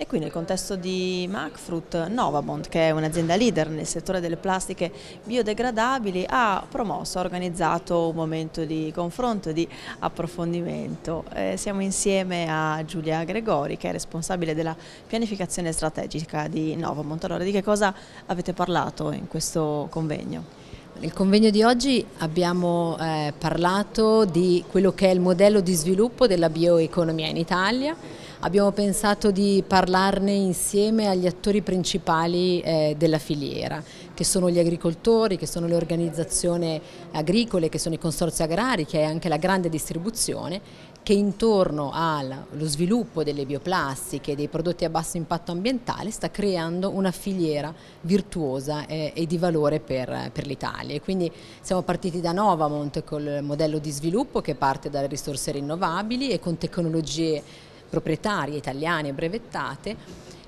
E qui nel contesto di Macfruit, Novamont, che è un'azienda leader nel settore delle plastiche biodegradabili, ha promosso, ha organizzato un momento di confronto, di approfondimento. Eh, siamo insieme a Giulia Gregori, che è responsabile della pianificazione strategica di Novamont. Allora, di che cosa avete parlato in questo convegno? Nel convegno di oggi abbiamo eh, parlato di quello che è il modello di sviluppo della bioeconomia in Italia, Abbiamo pensato di parlarne insieme agli attori principali eh, della filiera, che sono gli agricoltori, che sono le organizzazioni agricole, che sono i consorzi agrari, che è anche la grande distribuzione, che intorno allo sviluppo delle bioplastiche e dei prodotti a basso impatto ambientale sta creando una filiera virtuosa eh, e di valore per, per l'Italia. Quindi siamo partiti da Novamont col modello di sviluppo che parte dalle risorse rinnovabili e con tecnologie proprietarie italiane brevettate,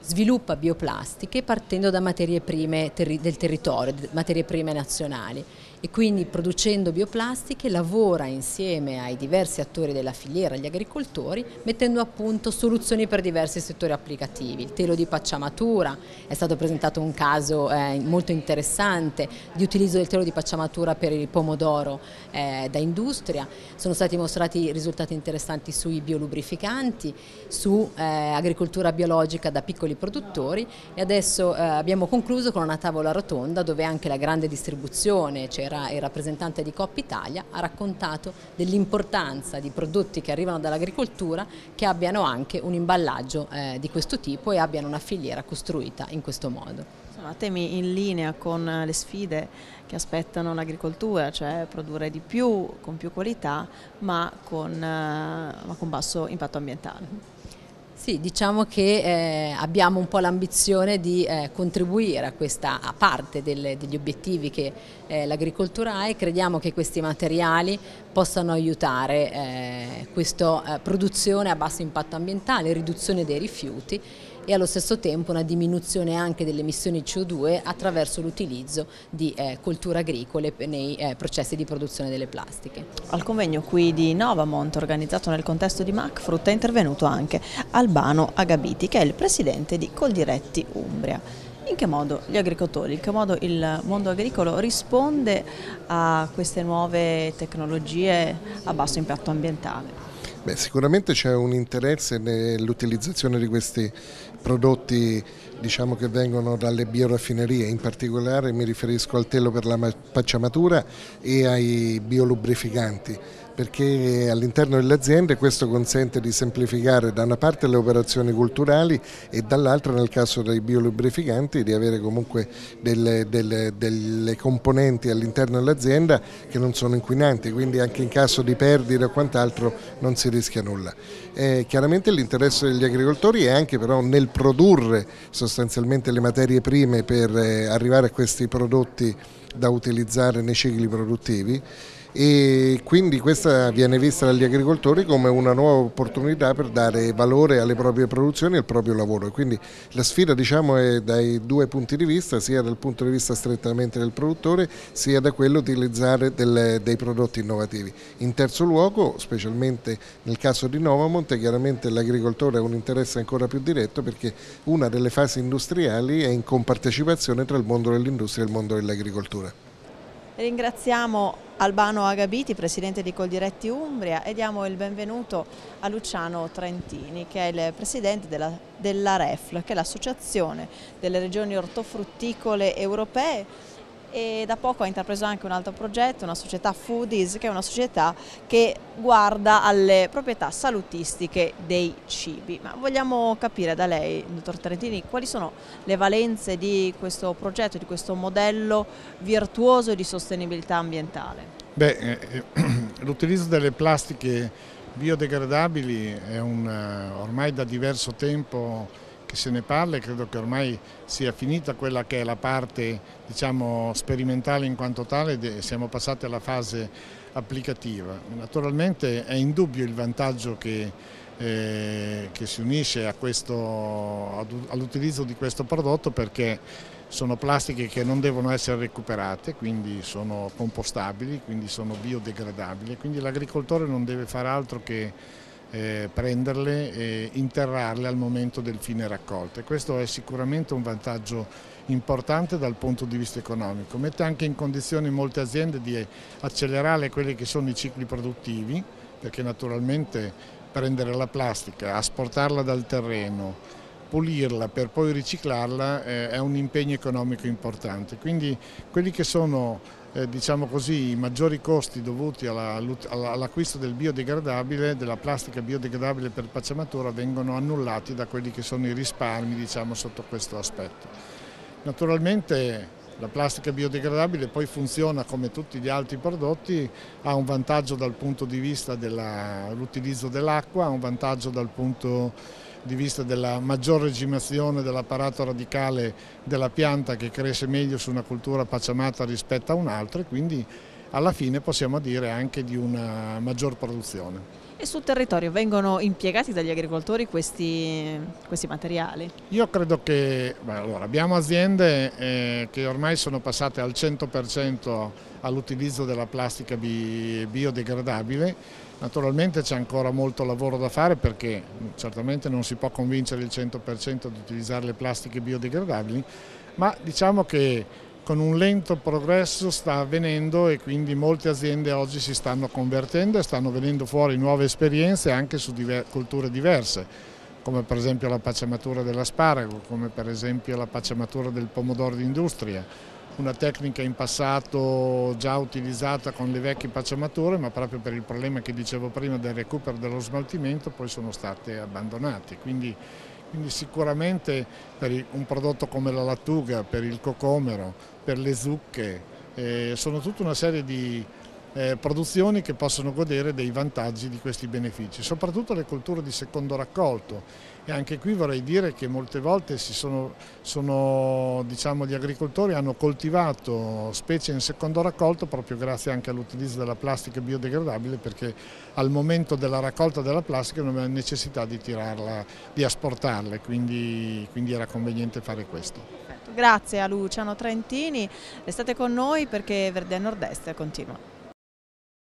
sviluppa bioplastiche partendo da materie prime del territorio, materie prime nazionali e quindi producendo bioplastiche lavora insieme ai diversi attori della filiera, gli agricoltori, mettendo a punto soluzioni per diversi settori applicativi. Il telo di pacciamatura, è stato presentato un caso eh, molto interessante di utilizzo del telo di pacciamatura per il pomodoro eh, da industria, sono stati mostrati risultati interessanti sui biolubrificanti, su eh, agricoltura biologica da piccoli produttori e adesso eh, abbiamo concluso con una tavola rotonda dove anche la grande distribuzione, c'era era il rappresentante di Coppa Italia, ha raccontato dell'importanza di prodotti che arrivano dall'agricoltura che abbiano anche un imballaggio eh, di questo tipo e abbiano una filiera costruita in questo modo. Sono temi in linea con le sfide che aspettano l'agricoltura, cioè produrre di più, con più qualità, ma con, eh, ma con basso impatto ambientale. Sì, diciamo che eh, abbiamo un po' l'ambizione di eh, contribuire a questa a parte delle, degli obiettivi che eh, l'agricoltura ha e crediamo che questi materiali possano aiutare eh, questa eh, produzione a basso impatto ambientale, riduzione dei rifiuti e allo stesso tempo una diminuzione anche delle emissioni CO2 attraverso l'utilizzo di eh, colture agricole nei eh, processi di produzione delle plastiche. Al convegno qui di Novamont organizzato nel contesto di Macfrut è intervenuto anche Albano Agabiti che è il presidente di Coldiretti Umbria. In che modo gli agricoltori, in che modo il mondo agricolo risponde a queste nuove tecnologie a basso impatto ambientale? Beh, sicuramente c'è un interesse nell'utilizzazione di questi prodotti diciamo, che vengono dalle bioraffinerie, in particolare mi riferisco al telo per la pacciamatura e ai biolubrificanti perché all'interno delle aziende questo consente di semplificare da una parte le operazioni culturali e dall'altra nel caso dei biolubrificanti di avere comunque delle, delle, delle componenti all'interno dell'azienda che non sono inquinanti, quindi anche in caso di perdita o quant'altro non si rischia nulla. Eh, chiaramente l'interesse degli agricoltori è anche però nel produrre sostanzialmente le materie prime per eh, arrivare a questi prodotti da utilizzare nei cicli produttivi e quindi questa viene vista dagli agricoltori come una nuova opportunità per dare valore alle proprie produzioni e al proprio lavoro. quindi la sfida diciamo, è dai due punti di vista, sia dal punto di vista strettamente del produttore, sia da quello di utilizzare delle, dei prodotti innovativi. In terzo luogo, specialmente nel caso di Novamont, chiaramente l'agricoltore ha un interesse ancora più diretto perché una delle fasi industriali è in compartecipazione tra il mondo dell'industria e il mondo dell'agricoltura. Ringraziamo Albano Agabiti, presidente di Coldiretti Umbria e diamo il benvenuto a Luciano Trentini che è il presidente della, della REFL, che è l'associazione delle regioni ortofrutticole europee e da poco ha intrapreso anche un altro progetto, una società Foodies, che è una società che guarda alle proprietà salutistiche dei cibi. Ma vogliamo capire da lei, dottor Trentini, quali sono le valenze di questo progetto, di questo modello virtuoso di sostenibilità ambientale? Eh, l'utilizzo delle plastiche biodegradabili è un, eh, ormai da diverso tempo che se ne parla e credo che ormai sia finita quella che è la parte diciamo, sperimentale in quanto tale e siamo passati alla fase applicativa. Naturalmente è indubbio il vantaggio che, eh, che si unisce all'utilizzo di questo prodotto perché sono plastiche che non devono essere recuperate, quindi sono compostabili, quindi sono biodegradabili, quindi l'agricoltore non deve fare altro che eh, prenderle e interrarle al momento del fine raccolta. Questo è sicuramente un vantaggio importante dal punto di vista economico. Mette anche in condizione molte aziende di accelerare quelli che sono i cicli produttivi, perché naturalmente prendere la plastica, asportarla dal terreno, pulirla per poi riciclarla eh, è un impegno economico importante. Quindi quelli che sono eh, diciamo così, i maggiori costi dovuti all'acquisto del biodegradabile, della plastica biodegradabile per pacciamatura vengono annullati da quelli che sono i risparmi diciamo, sotto questo aspetto. Naturalmente la plastica biodegradabile poi funziona come tutti gli altri prodotti, ha un vantaggio dal punto di vista dell'utilizzo dell'acqua, ha un vantaggio dal punto di vista della maggior regimazione dell'apparato radicale della pianta che cresce meglio su una cultura pacciamata rispetto a un'altra e quindi alla fine possiamo dire anche di una maggior produzione. E sul territorio vengono impiegati dagli agricoltori questi, questi materiali? Io credo che beh, allora, abbiamo aziende eh, che ormai sono passate al 100% all'utilizzo della plastica bi biodegradabile, naturalmente c'è ancora molto lavoro da fare perché certamente non si può convincere il 100% ad utilizzare le plastiche biodegradabili, ma diciamo che con un lento progresso sta avvenendo e quindi molte aziende oggi si stanno convertendo e stanno venendo fuori nuove esperienze anche su diver culture diverse, come per esempio la pacciamatura dell'asparago, come per esempio la pacciamatura del pomodoro d'industria, una tecnica in passato già utilizzata con le vecchie pacciamature ma proprio per il problema che dicevo prima del recupero dello smaltimento poi sono state abbandonate. Quindi quindi sicuramente per un prodotto come la lattuga, per il cocomero, per le zucche, eh, sono tutta una serie di eh, produzioni che possono godere dei vantaggi di questi benefici, soprattutto le culture di secondo raccolto e anche qui vorrei dire che molte volte sono, sono, diciamo, gli agricoltori hanno coltivato specie in secondo raccolto proprio grazie anche all'utilizzo della plastica biodegradabile perché al momento della raccolta della plastica non aveva necessità di tirarla, di asportarla quindi, quindi era conveniente fare questo. Grazie a Luciano Trentini, restate con noi perché Verde Nord-Est continua.